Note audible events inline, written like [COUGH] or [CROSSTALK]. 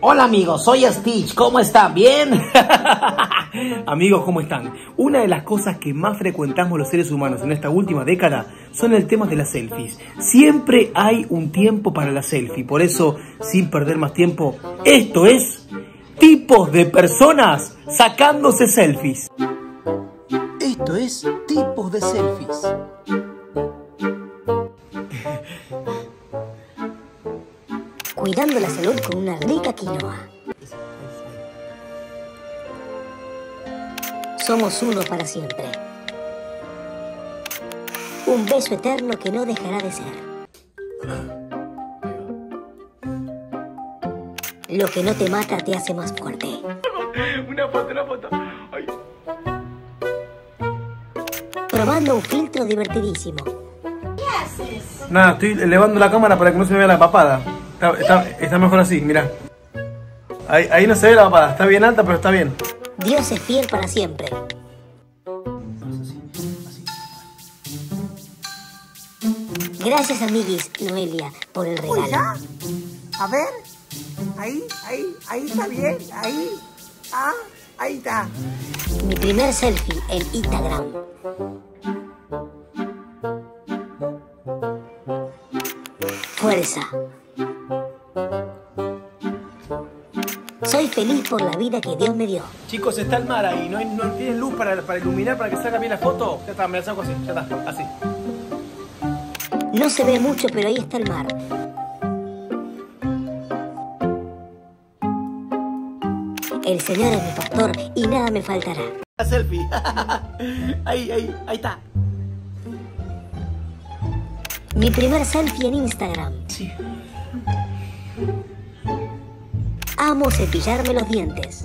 Hola amigos, soy Stitch, ¿cómo están? ¿Bien? [LAUGHS] amigos, ¿cómo están? Una de las cosas que más frecuentamos los seres humanos en esta última década son el tema de las selfies. Siempre hay un tiempo para la selfie, por eso, sin perder más tiempo, esto es tipos de personas sacándose selfies. Esto es tipos de selfies. Cuidando la salud con una rica quinoa. Somos uno para siempre. Un beso eterno que no dejará de ser. Lo que no te mata te hace más fuerte. Una foto, una foto. Probando un filtro divertidísimo. Nada, estoy elevando la cámara para que no se me vea la papada. Está, está, mejor así, mira. Ahí, ahí no se ve la papada, está bien alta, pero está bien. Dios es fiel para siempre. Gracias, amiguis, Noelia, por el regalo. Uy, ¿ya? A ver. Ahí, ahí, ahí está bien. Ahí. Ah, ahí está. Mi primer selfie en Instagram. Fuerza. Feliz por la vida que Dios me dio. Chicos, está el mar ahí. ¿No, hay, no tienen luz para, para iluminar, para que salga bien la foto? Ya está, me la saco así, ya está, así. No se ve mucho, pero ahí está el mar. El Señor es mi pastor y nada me faltará. La selfie. [LAUGHS] ahí, ahí, ahí está. Mi primer selfie en Instagram. Sí. Amo cepillarme los dientes.